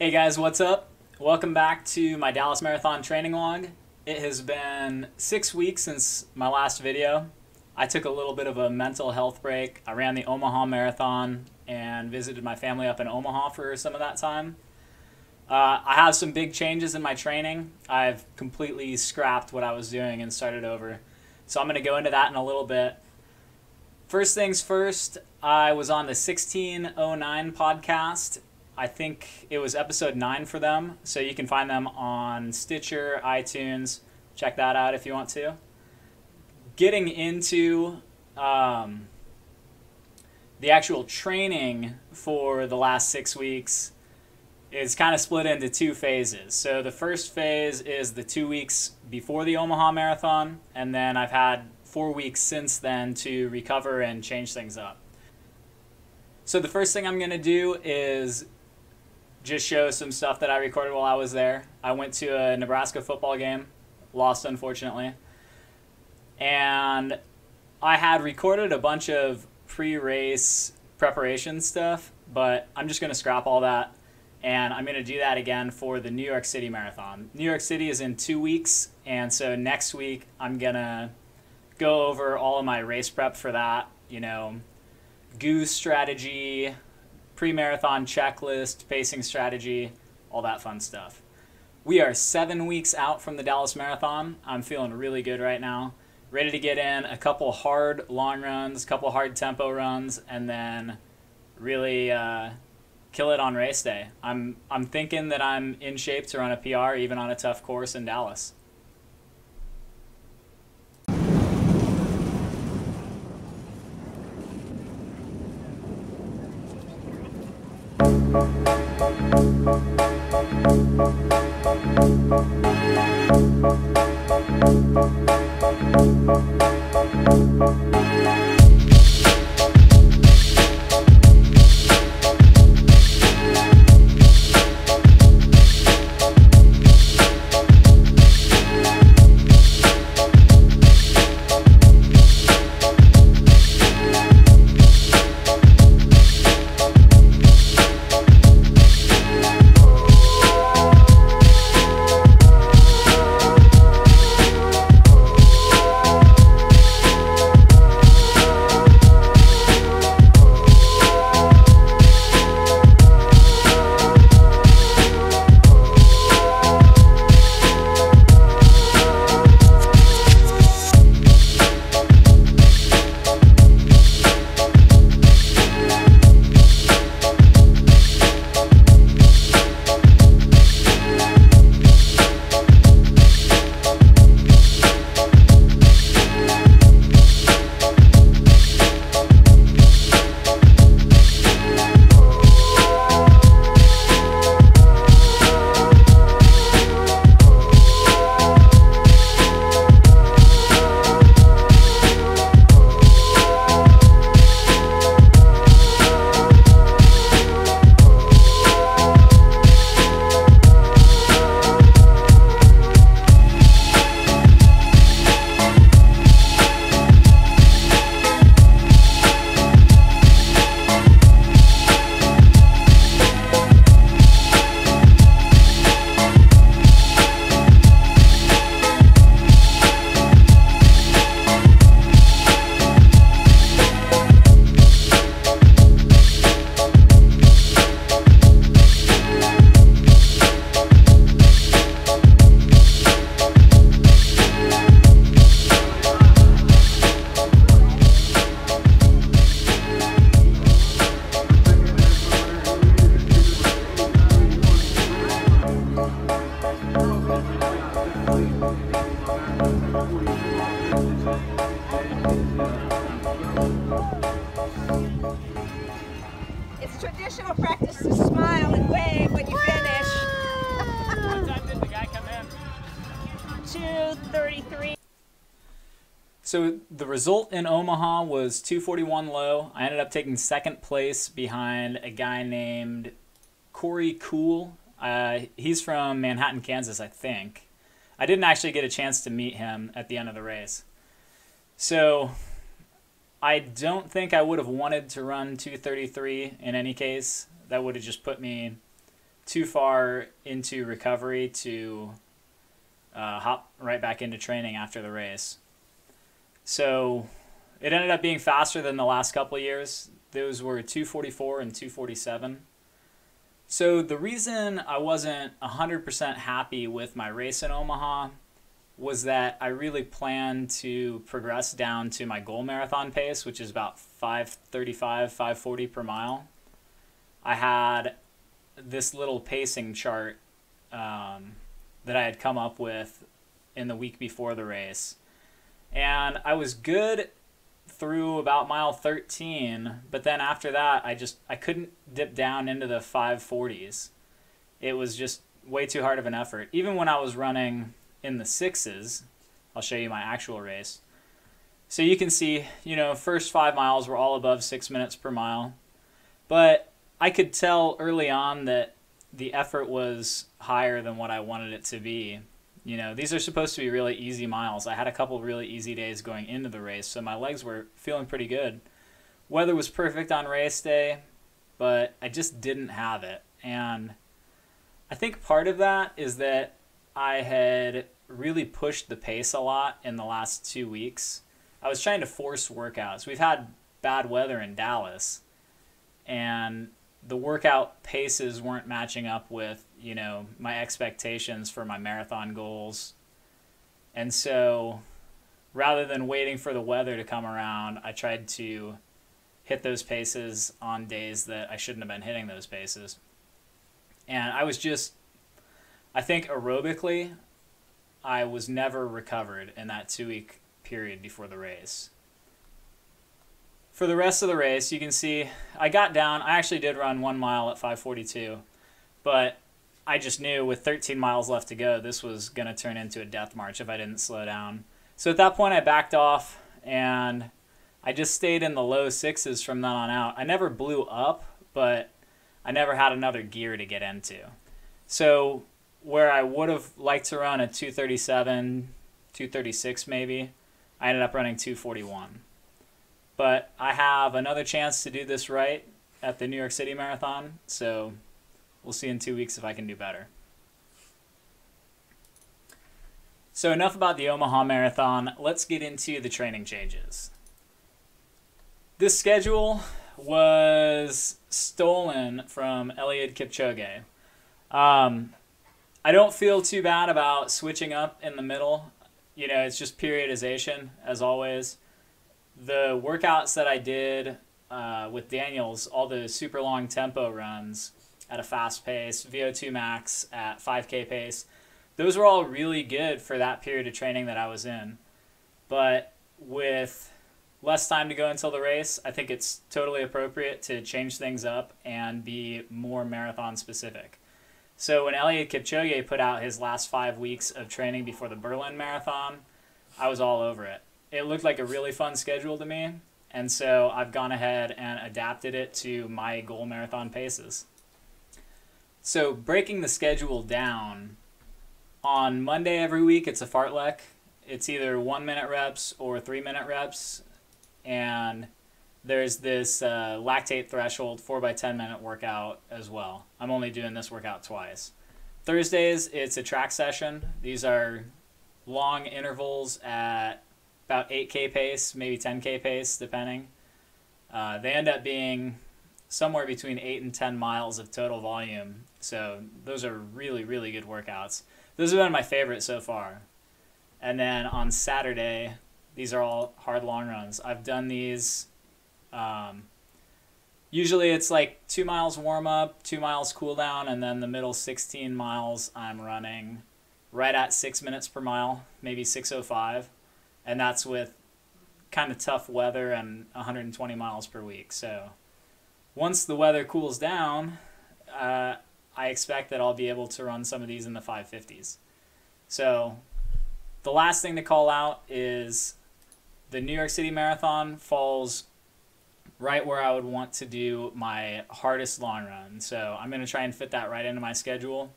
Hey guys, what's up? Welcome back to my Dallas Marathon training log. It has been six weeks since my last video. I took a little bit of a mental health break. I ran the Omaha Marathon and visited my family up in Omaha for some of that time. Uh, I have some big changes in my training. I've completely scrapped what I was doing and started over. So I'm going to go into that in a little bit. First things first, I was on the 1609 podcast. I think it was episode 9 for them. So you can find them on Stitcher, iTunes. Check that out if you want to. Getting into um, the actual training for the last six weeks is kind of split into two phases. So the first phase is the two weeks before the Omaha Marathon, and then I've had four weeks since then to recover and change things up. So the first thing I'm going to do is just show some stuff that I recorded while I was there. I went to a Nebraska football game, lost unfortunately, and I had recorded a bunch of pre-race preparation stuff, but I'm just going to scrap all that and I'm going to do that again for the New York City Marathon. New York City is in two weeks, and so next week I'm going to go over all of my race prep for that, you know, goose strategy, pre marathon checklist, pacing strategy, all that fun stuff. We are seven weeks out from the Dallas Marathon. I'm feeling really good right now. Ready to get in a couple hard long runs, a couple hard tempo runs, and then really. Uh, kill it on race day. I'm I'm thinking that I'm in shape to run a PR even on a tough course in Dallas. It's So the result in Omaha was 241 low. I ended up taking second place behind a guy named Corey Cool. Uh, he's from Manhattan, Kansas, I think. I didn't actually get a chance to meet him at the end of the race. So I don't think I would have wanted to run 233 in any case. That would have just put me too far into recovery to uh, hop right back into training after the race. So it ended up being faster than the last couple years. Those were 244 and 247. So the reason I wasn't 100% happy with my race in Omaha was that I really planned to progress down to my goal marathon pace, which is about 535, 540 per mile. I had this little pacing chart um, that I had come up with in the week before the race. And I was good through about mile 13, but then after that, I just I couldn't dip down into the 540s. It was just way too hard of an effort. Even when I was running in the sixes. I'll show you my actual race. So you can see, you know, first five miles were all above six minutes per mile. But I could tell early on that the effort was higher than what I wanted it to be. You know, these are supposed to be really easy miles. I had a couple really easy days going into the race, so my legs were feeling pretty good. Weather was perfect on race day, but I just didn't have it. And I think part of that is that I had really pushed the pace a lot in the last two weeks. I was trying to force workouts. We've had bad weather in Dallas, and the workout paces weren't matching up with you know my expectations for my marathon goals. And so, rather than waiting for the weather to come around, I tried to hit those paces on days that I shouldn't have been hitting those paces. And I was just I think aerobically, I was never recovered in that two week period before the race. For the rest of the race, you can see I got down. I actually did run one mile at 542, but I just knew with 13 miles left to go, this was going to turn into a death march if I didn't slow down. So at that point, I backed off and I just stayed in the low sixes from then on out. I never blew up, but I never had another gear to get into. So where I would have liked to run a 237, 236 maybe, I ended up running 241. But I have another chance to do this right at the New York City Marathon, so we'll see in two weeks if I can do better. So, enough about the Omaha Marathon. Let's get into the training changes. This schedule was stolen from Eliud Kipchoge. Um, I don't feel too bad about switching up in the middle. You know, it's just periodization as always. The workouts that I did uh, with Daniels, all the super long tempo runs at a fast pace, VO2 max at 5K pace, those were all really good for that period of training that I was in. But with less time to go until the race, I think it's totally appropriate to change things up and be more marathon specific. So when Eliud Kipchoge put out his last five weeks of training before the Berlin Marathon, I was all over it. It looked like a really fun schedule to me, and so I've gone ahead and adapted it to my goal marathon paces. So breaking the schedule down, on Monday every week it's a fartlek. It's either one minute reps or three minute reps, and there's this uh, lactate threshold 4 by 10 minute workout as well. I'm only doing this workout twice. Thursdays, it's a track session. These are long intervals at about 8K pace, maybe 10K pace, depending. Uh, they end up being somewhere between 8 and 10 miles of total volume. So those are really, really good workouts. Those have been my favorite so far. And then on Saturday, these are all hard long runs. I've done these um, usually it's like two miles warm up, two miles cool down, and then the middle 16 miles I'm running right at six minutes per mile, maybe 605. And that's with kind of tough weather and 120 miles per week. So once the weather cools down, uh, I expect that I'll be able to run some of these in the 550s. So the last thing to call out is the New York City Marathon falls right where I would want to do my hardest long run. So I'm going to try and fit that right into my schedule.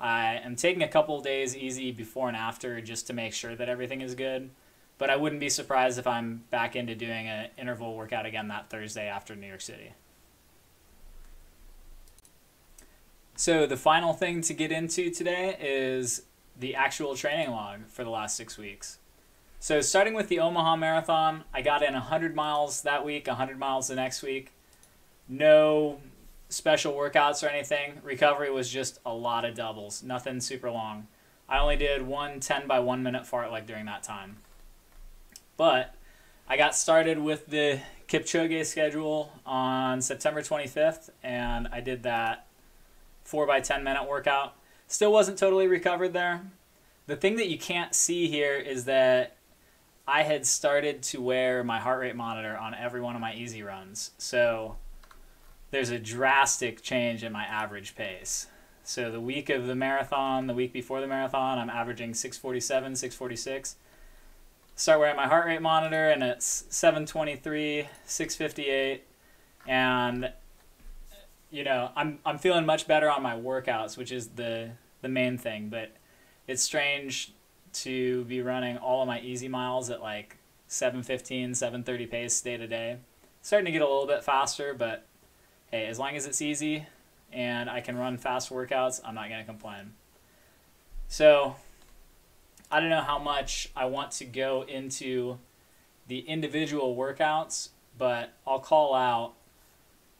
I am taking a couple days easy before and after just to make sure that everything is good. But I wouldn't be surprised if I'm back into doing an interval workout again that Thursday after New York City. So the final thing to get into today is the actual training log for the last six weeks. So starting with the Omaha Marathon, I got in 100 miles that week, 100 miles the next week. No special workouts or anything. Recovery was just a lot of doubles, nothing super long. I only did one 10 by 1 minute fart fartlek during that time. But I got started with the Kipchoge schedule on September 25th, and I did that 4 by 10 minute workout. Still wasn't totally recovered there. The thing that you can't see here is that I had started to wear my heart rate monitor on every one of my easy runs. So there's a drastic change in my average pace. So the week of the marathon, the week before the marathon, I'm averaging 647, 646. Start wearing my heart rate monitor and it's 723, 658 and you know, I'm I'm feeling much better on my workouts, which is the the main thing, but it's strange to be running all of my easy miles at like 715, 730 pace day to day. Starting to get a little bit faster, but hey, as long as it's easy and I can run fast workouts, I'm not to complain. So, I don't know how much I want to go into the individual workouts, but I'll call out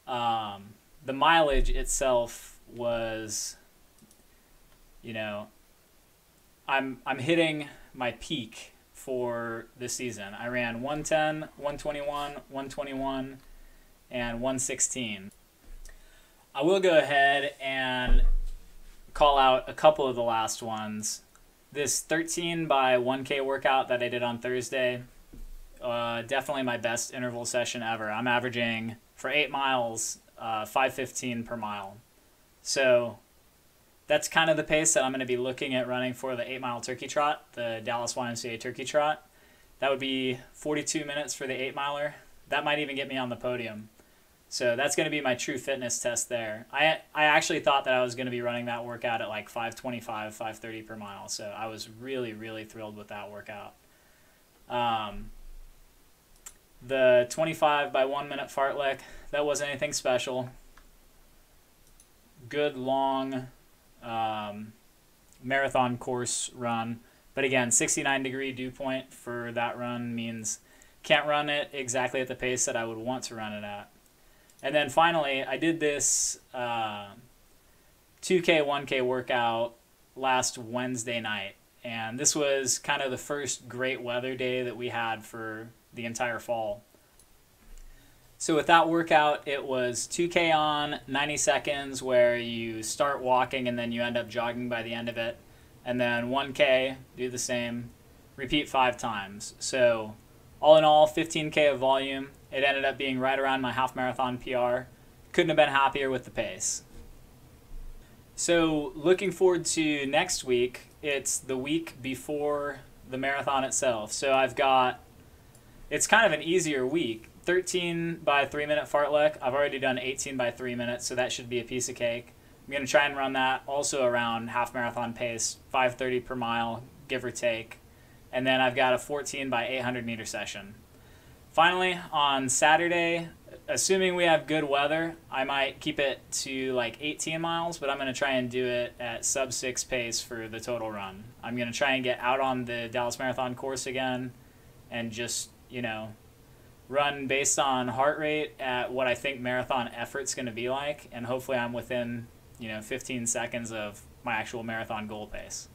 um, the mileage itself was, you know, I'm I'm hitting my peak for this season. I ran 110, 121, 121, and 116. I will go ahead and call out a couple of the last ones. This 13 by 1K workout that I did on Thursday, uh, definitely my best interval session ever. I'm averaging for eight miles, uh, 515 per mile. So that's kind of the pace that I'm going to be looking at running for the eight mile turkey trot, the Dallas YMCA turkey trot. That would be 42 minutes for the eight miler. That might even get me on the podium. So that's going to be my true fitness test there. I I actually thought that I was going to be running that workout at like 525, 530 per mile. So I was really really thrilled with that workout. Um, the 25 by 1 minute fartlek, that wasn't anything special. Good long um, marathon course run. But again, 69 degree dew point for that run means can't run it exactly at the pace that I would want to run it at. And then finally, I did this uh, 2K, 1K workout last Wednesday night. And this was kind of the first great weather day that we had for the entire fall. So with that workout, it was 2K on, 90 seconds, where you start walking and then you end up jogging by the end of it. And then 1K, do the same, repeat five times. So all in all, 15K of volume, it ended up being right around my half marathon PR. Couldn't have been happier with the pace. So, looking forward to next week. It's the week before the marathon itself. So, I've got it's kind of an easier week. 13 by 3 minute fartlek. I've already done 18 by 3 minutes, so that should be a piece of cake. I'm going to try and run that also around half marathon pace, 530 per mile, give or take. And then I've got a 14 by 800 meter session. Finally, on Saturday, assuming we have good weather, I might keep it to like 18 miles, but I'm going to try and do it at sub 6 pace for the total run. I'm going to try and get out on the Dallas Marathon course again and just, you know, run based on heart rate at what I think marathon effort's going to be like, and hopefully I'm within, you know, 15 seconds of my actual marathon goal pace.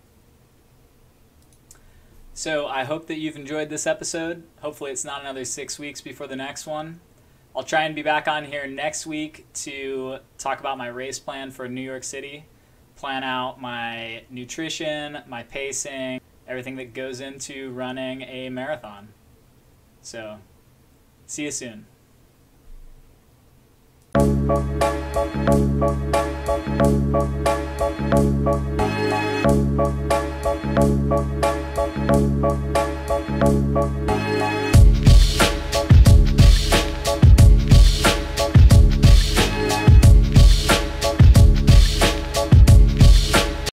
So I hope that you've enjoyed this episode. Hopefully, it's not another six weeks before the next one. I'll try and be back on here next week to talk about my race plan for New York City, plan out my nutrition, my pacing, everything that goes into running a marathon. So, see you soon. Thank you.